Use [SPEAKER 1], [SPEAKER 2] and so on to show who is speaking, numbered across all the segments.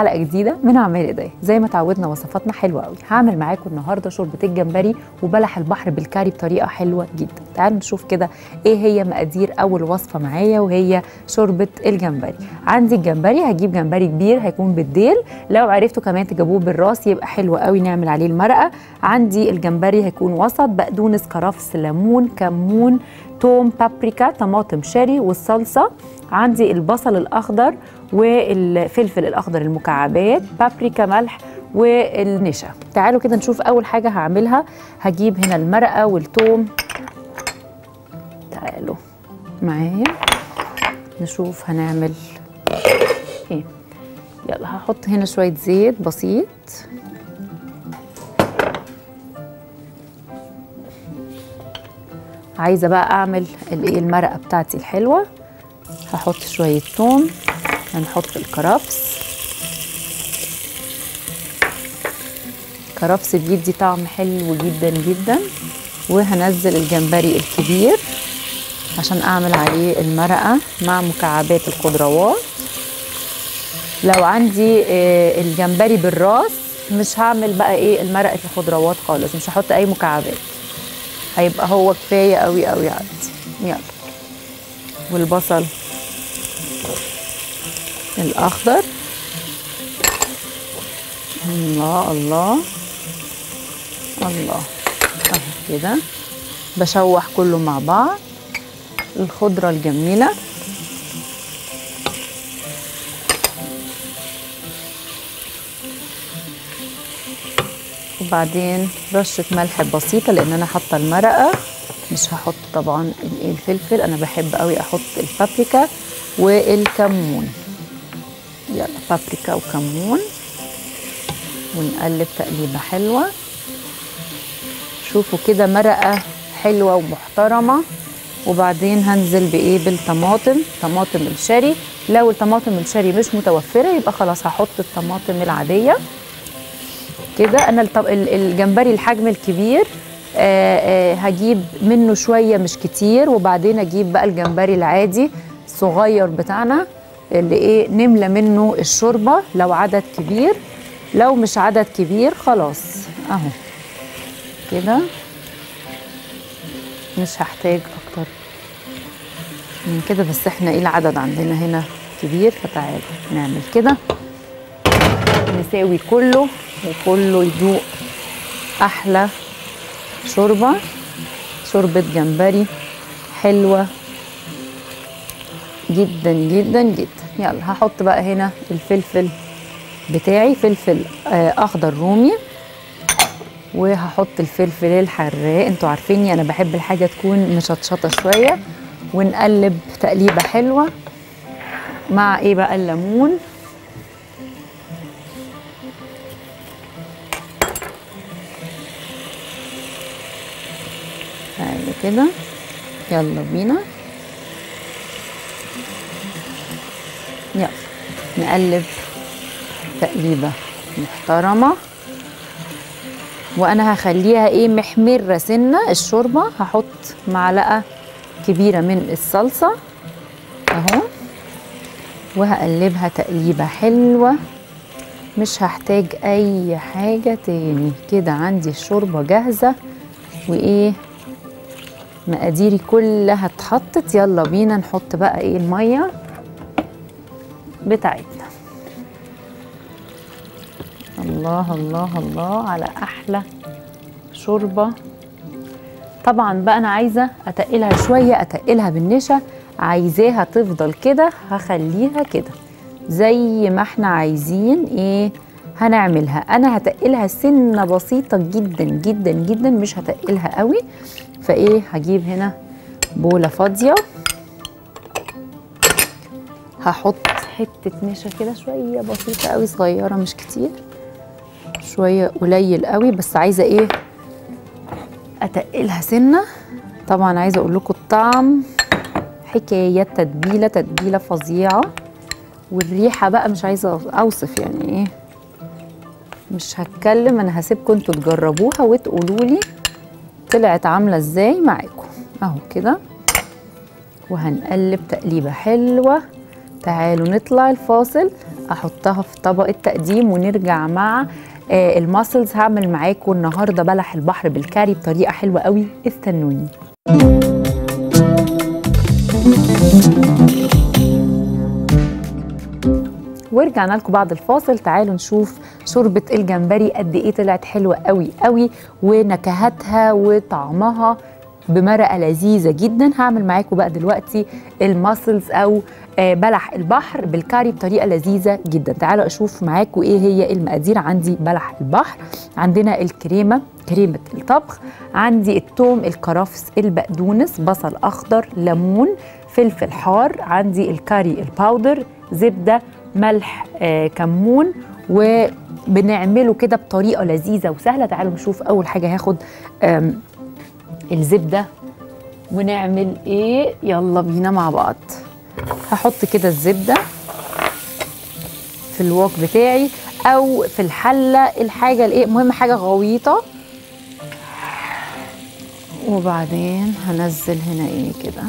[SPEAKER 1] حلقة جديدة من أعمال إيديا. زي ما تعودنا وصفاتنا حلوة قوي هعمل معاكم النهارده شوربة الجمبري وبلح البحر بالكاري بطريقة حلوة جدا. تعالوا نشوف كده إيه هي مقادير أول وصفة معايا وهي شوربة الجمبري. عندي الجمبري هجيب جمبري كبير هيكون بالديل. لو عرفتوا كمان تجيبوه بالراس يبقى حلو قوي نعمل عليه المرقة. عندي الجمبري هيكون وسط بقدونس كرفس ليمون كمون توم بابريكا طماطم شاري والصلصة. عندي البصل الأخضر والفلفل الأخضر المكعبات بابريكا ملح والنشا. تعالوا كده نشوف أول حاجة هعملها. هجيب هنا المرقة والثوم. تعالوا معايا. نشوف هنعمل إيه. يلا هحط هنا شوية زيت بسيط. عايزة بقى أعمل الايه المرقة بتاعتي الحلوة. هحط شوية ثوم. هنحط الكرفس. كرفس بيدي طعم حلو جدا جدا. وهنزل الجمبري الكبير عشان أعمل عليه المرقة مع مكعبات الخضروات. لو عندي الجمبري بالراس مش هعمل بقى إيه المرقة الخضروات خالص. مش هحط أي مكعبات. هيبقى هو كفاية قوي قوي عندي. يلا. والبصل. الأخضر. الله الله الله. اهو كده. بشوح كله مع بعض. الخضرة الجميلة. وبعدين رشة ملح بسيطة لأن أنا حاطة المرقة. مش هحط طبعا الفلفل أنا بحب قوي أحط البابريكا والكمون. يلا بابريكا وكمون. ونقلب تقليبة حلوة. شوفوا كده مرقة حلوة ومحترمة. وبعدين هنزل بإيه؟ بالطماطم طماطم الشاري لو الطماطم الشاري مش متوفرة يبقى خلاص هحط الطماطم العادية. كده أنا الجمبري الحجم الكبير آآ آآ هجيب منه شوية مش كتير. وبعدين أجيب بقى الجمبري العادي الصغير بتاعنا. اللي إيه نملى منه الشوربة لو عدد كبير. لو مش عدد كبير خلاص. اهو. كده. مش هحتاج أكتر من كده بس إحنا إيه العدد عندنا هنا كبير فتعالوا نعمل كده. نساوي كله وكله يدوق أحلى شوربة. شوربة جمبري حلوة. جدا جدا جدا. يلا هحط بقى هنا الفلفل بتاعي فلفل أخضر رومي. وهحط الفلفل الحراق. أنتوا عارفيني أنا بحب الحاجة تكون مشطشطة شوية ونقلب تقليبة حلوة مع إيه بقى؟ الليمون. تعالوا كده. يلا بينا. يلا. نقلب تقليبة محترمة. وأنا هخليها إيه محمره سنة الشوربة. هحط معلقة كبيرة من الصلصة أهو وهقلبها تقليبة حلوة. مش هحتاج أي حاجة تاني. كده عندي الشوربة جاهزة. وإيه مقاديري كلها اتحطت. يلا بينا نحط بقى إيه المية. بتاعتنا. الله الله الله على أحلى شوربة. طبعا بقى أنا عايزة أتقلها شوية أتقلها بالنشا. عايزاها تفضل كده هخليها كده. زي ما إحنا عايزين إيه هنعملها. أنا هتقلها سنة بسيطة جدا جدا جدا. مش هتقلها قوي. فإيه هجيب هنا بولة فاضية. هحط حتة نشا كده شوية بسيطة قوي صغيرة مش كتير شوية قليل قوي بس عايزة إيه؟ أتقلها سنة. طبعا عايزة أقول لكم الطعم حكاية تتبيلة تتبيلة فظيعة. والريحة بقى مش عايزة أوصف يعني إيه. مش هتكلم أنا هسيبكم أنتوا تجربوها وتقولوا لي طلعت عاملة إزاي معاكم. أهو كده. وهنقلب تقليبة حلوة. تعالوا نطلع الفاصل. أحطها في طبق التقديم ونرجع مع آه الماسلز هعمل معاكم النهارده بلح البحر بالكاري بطريقة حلوة قوي. استنوني. ورجعنا لكم بعد الفاصل. تعالوا نشوف شوربة الجمبري قد إيه طلعت حلوة قوي قوي ونكهاتها وطعمها. بمرقة لذيذة جدا. هعمل معاكم بقى دلوقتي ال mussels أو آه، بلح البحر بالكاري بطريقة لذيذة جدا. تعالوا أشوف معاكم إيه هي المقادير. عندي بلح البحر عندنا الكريمة كريمة الطبخ عندي الثوم الكرفس البقدونس بصل أخضر ليمون فلفل حار عندي الكاري ال powder زبدة ملح آه، كمون وبنعمله كده بطريقة لذيذة وسهلة. تعالوا نشوف أول حاجة هاخد الزبدة. ونعمل إيه؟ يلا بينا مع بعض. هحط كده الزبدة في الوok بتاعي أو في الحلة. الحاجة الإيه؟ مهم حاجة غويطة. وبعدين هنزل هنا إيه كده؟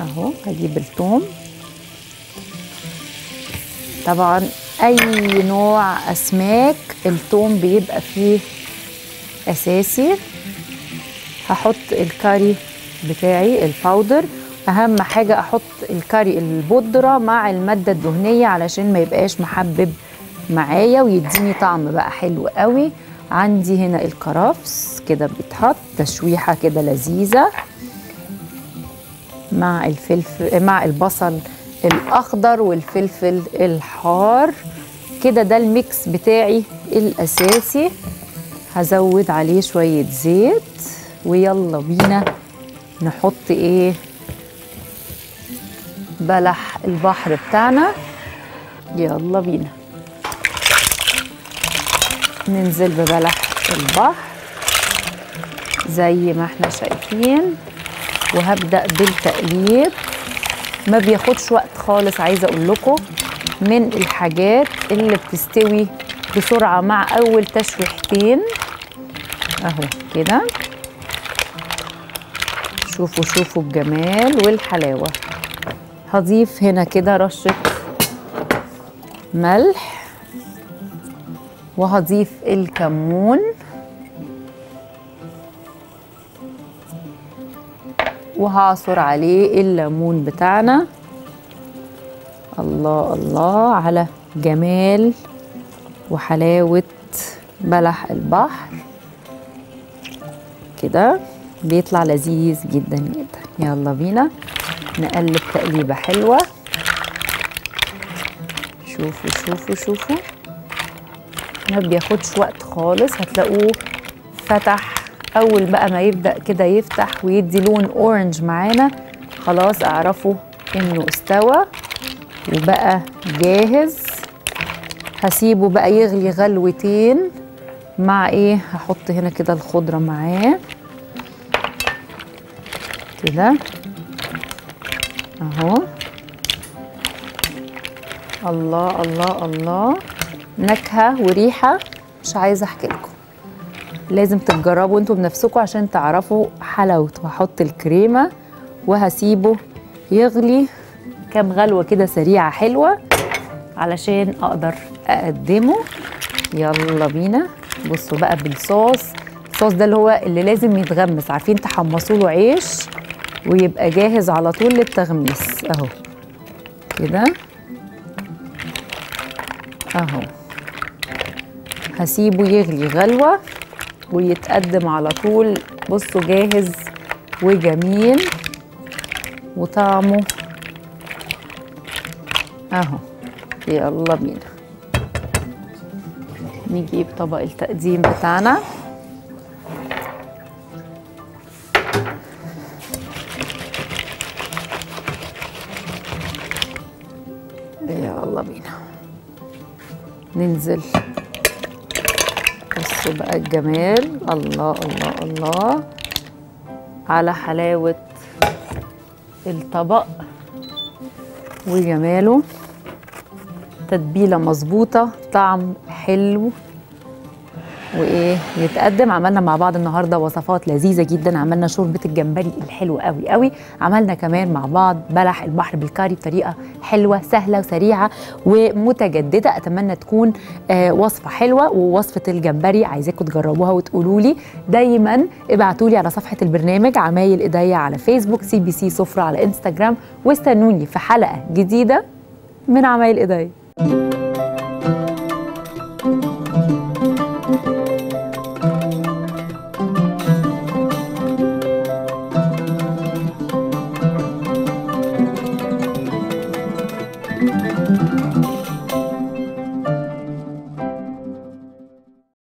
[SPEAKER 1] أهو هجيب الثوم طبعا أي نوع أسماك الثوم بيبقى فيه أساسي. هحط الكاري بتاعي ال powder أهم حاجة أحط الكاري البودرة مع المادة الدهنية علشان ما يبقاش محبب معايا ويديني طعم بقى حلو قوي. عندي هنا الكرفس كده بيتحط تشويحة كده لذيذة. مع الفلفل مع البصل الأخضر والفلفل الحار. كده ده الميكس بتاعي الأساسي. هزود عليه شوية زيت. ويلا بينا نحط إيه؟ بلح البحر بتاعنا. يلا بينا. ننزل ببلح البحر زي ما إحنا شايفين. وهبدأ بالتقليب. ما بياخدش وقت خالص عايزة أقول لكم من الحاجات اللي بتستوي بسرعة مع أول تشويحتين. أهو كده. شوفوا شوفوا الجمال والحلاوة. هضيف هنا كده رشة ملح وهضيف الكمون وهعصر عليه الليمون بتاعنا. الله الله على جمال وحلاوة بلح البحر. كده. بيطلع لذيذ جدا جدا. يلا بينا نقلب تقليبة حلوة. شوفوا شوفوا شوفوا. ما بياخدش وقت خالص هتلاقوه فتح. أول بقى ما يبدأ كده يفتح ويدي لون اورنج معانا. خلاص اعرفوا إنه استوى. وبقى جاهز. هسيبه بقى يغلي غلوتين. مع إيه؟ هحط هنا كده الخضرة معاه. كده أهو. الله الله الله. نكهة وريحة. مش عايزة أحكي لكم. لازم تجربوا أنتوا بنفسكم عشان تعرفوا حلاوته. هحط الكريمة وهسيبه يغلي. كام غلوة كده سريعة حلوة علشان أقدر أقدمه. يلا بينا. بصوا بقى بالصوص. الصوص ده اللي هو اللي لازم يتغمس. عارفين تحمصوا له عيش؟ ويبقى جاهز على طول للتغميس. أهو. كده. أهو. هسيبه يغلي غلوة ويتقدم على طول. بصوا جاهز وجميل وطعمه. أهو. يلا بينا. نجيب طبق التقديم بتاعنا. ننزل. بصوا بقى الجمال. الله الله الله. على حلاوة الطبق وجماله. تتبيلة مظبوطة طعم حلو. وايه يتقدم عملنا مع بعض النهارده وصفات لذيذة جدا. عملنا شوربة الجمبري الحلو قوي قوي. عملنا كمان مع بعض بلح البحر بالكاري بطريقة حلوة سهلة وسريعة ومتجددة. أتمنى تكون آه وصفة حلوة ووصفة الجمبري عايزاكم تجربوها وتقولوا لي. دايما ابعتوا لي على صفحة البرنامج عمايل إيديا على فيسبوك سي بي سي سفرة على إنستجرام. واستنوني في حلقة جديدة من عمايل إيديا.